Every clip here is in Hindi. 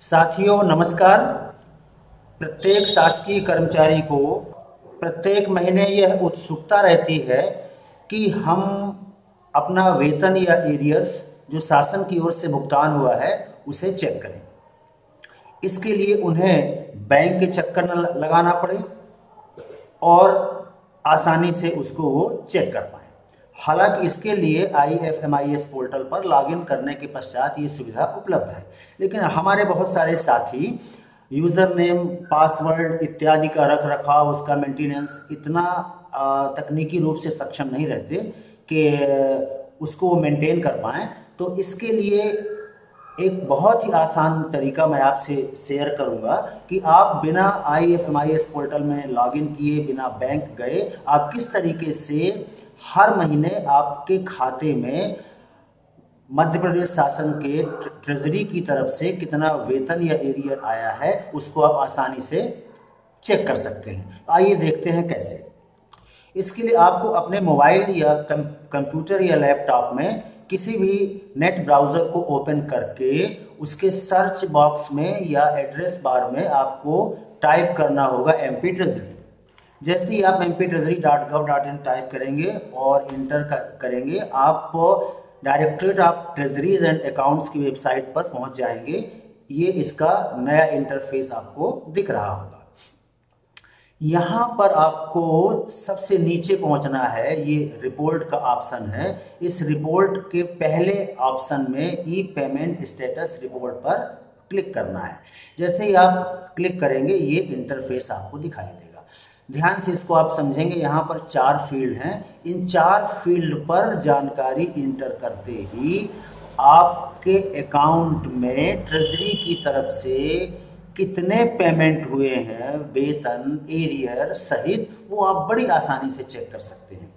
साथियों, नमस्कार। प्रत्येक शासकीय कर्मचारी को प्रत्येक महीने यह उत्सुकता रहती है कि हम अपना वेतन या एरियर्स जो शासन की ओर से भुगतान हुआ है, उसे चेक करें। इसके लिए उन्हें बैंक के चक्कर न लगाना पड़े और आसानी से उसको वो चेक कर पाए। हालाँकि इसके लिए I F M I S portal पर लॉगिन करने के पश्चात ये सुविधा उपलब्ध है। लेकिन हमारे बहुत सारे साथी यूज़र नेम पासवर्ड इत्यादि का रख रखाव उसका मेंटेनेंस इतना तकनीकी रूप से सक्षम नहीं रहते कि उसको मेंटेन कर पाएँ। तो इसके लिए एक बहुत ही आसान तरीका मैं आपसे शेयर करूँगा कि आप बिना I F M I S portal में लॉगिन किए, बिना बैंक गए, आप किस तरीके से हर महीने आपके खाते में मध्य प्रदेश शासन के ट्रेजरी की तरफ़ से कितना वेतन या एरियर आया है, उसको आप आसानी से चेक कर सकते हैं। आइए देखते हैं कैसे। इसके लिए आपको अपने मोबाइल या कंप्यूटर या लैपटॉप में किसी भी नेट ब्राउज़र को ओपन करके उसके सर्च बॉक्स में या एड्रेस बार में आपको टाइप करना होगा एम पी ट्रेजरी जैसे ही आप M P treasury dot gov dot in type करेंगे और इंटर करेंगे, आप directorate of treasuries and accounts की वेबसाइट पर पहुँच जाएँगे। ये इसका नया इंटरफेस आपको दिख रहा होगा। यहाँ पर आपको सबसे नीचे पहुँचना है, ये रिपोर्ट का ऑप्शन है। इस रिपोर्ट के पहले ऑप्शन में ई पेमेंट स्टेटस रिपोर्ट पर क्लिक करना है। जैसे ही आप क्लिक करेंगे, ये इंटरफेस आपको दिखाई देगा। ध्यान से इसको आप समझेंगे, यहाँ पर चार फ़ील्ड हैं। इन चार फ़ील्ड पर जानकारी इंटर करते ही आपके अकाउंट में ट्रेजरी की तरफ़ से कितने पेमेंट हुए हैं, वेतन, एरियर सहित, वो आप बड़ी आसानी से चेक कर सकते हैं।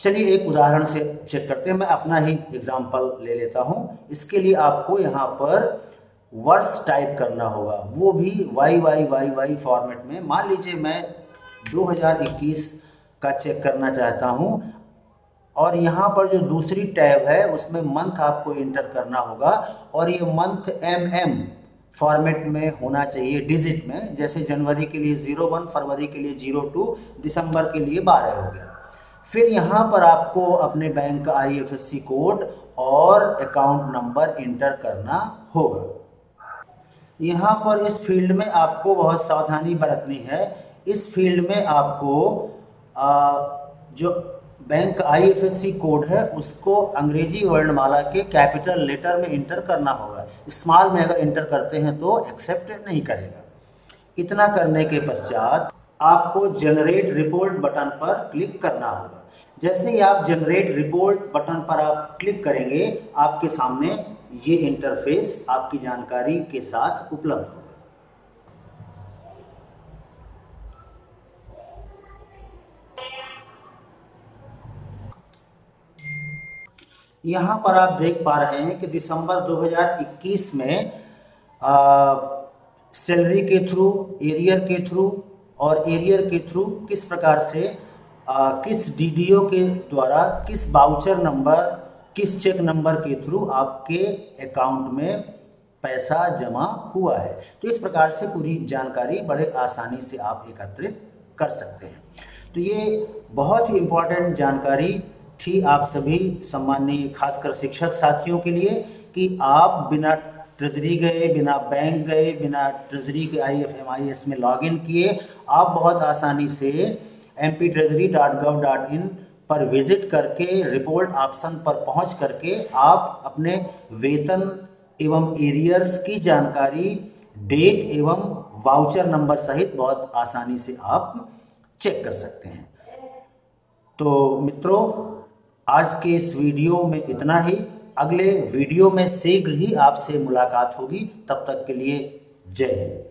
चलिए एक उदाहरण से चेक करते हैं, मैं अपना ही एग्ज़ाम्पल ले लेता हूँ। इसके लिए आपको यहाँ पर वर्ष टाइप करना होगा। वो भी Y Y Y Y format में। मान लीजिए मैं 2021 का चेक करना चाहता हूँ, और यहाँ पर जो दूसरी टैब है, उसमें मंथ आपको इंटर करना होगा, और ये मंथ एम एम फॉर्मेट में होना चाहिए डिजिट में जैसे जनवरी के लिए ज़ीरो वन फरवरी के लिए ज़ीरो टू दिसंबर के लिए बारह हो गया। फिर यहाँ पर आपको अपने बैंक का आईएफएससी कोड और अकाउंट नंबर इंटर करना होगा। यहाँ पर इस फ़ील्ड में आपको बहुत सावधानी बरतनी है। इस फ़ील्ड में आपको आ, जो बैंक आईएफएससी कोड है, उसको अंग्रेज़ी वर्णमाला के कैपिटल लेटर में इंटर करना होगा। स्मॉल में अगर इंटर करते हैं तो एक्सेप्ट नहीं करेगा। इतना करने के पश्चात आपको जनरेट रिपोर्ट बटन पर क्लिक करना होगा। जैसे ही आप जनरेट रिपोर्ट बटन पर आप क्लिक करेंगे, आपके सामने ये इंटरफेस आपकी जानकारी के साथ उपलब्ध होगा। यहाँ पर आप देख पा रहे हैं कि दिसंबर 2021 में सैलरी के थ्रू एरियर के थ्रू और एरियर के थ्रू किस प्रकार से आ, किस डीडीओ के द्वारा किस बाउचर नंबर किस चेक नंबर के थ्रू आपके अकाउंट में पैसा जमा हुआ है। तो इस प्रकार से पूरी जानकारी बड़े आसानी से आप एकत्रित कर सकते हैं। तो ये बहुत ही इम्पोर्टेंट जानकारी थी आप सभी सम्मानीय खासकर शिक्षक साथियों के लिए, कि आप बिना ट्रेजरी गए, बिना बैंक गए, बिना ट्रेजरी के I F M I S में लॉग इन किए, आप बहुत आसानी से M P treasury dot gov dot in पर विज़िट करके, रिपोर्ट ऑप्शन पर पहुँच करके, आप अपने वेतन एवं एरियर्स की जानकारी, डेट एवं वाउचर नंबर सहित बहुत आसानी से आप चेक कर सकते हैं। तो मित्रों आज के इस वीडियो में इतना ही। अगले वीडियो में शीघ्र ही आपसे मुलाकात होगी। तब तक के लिए जय हिंद।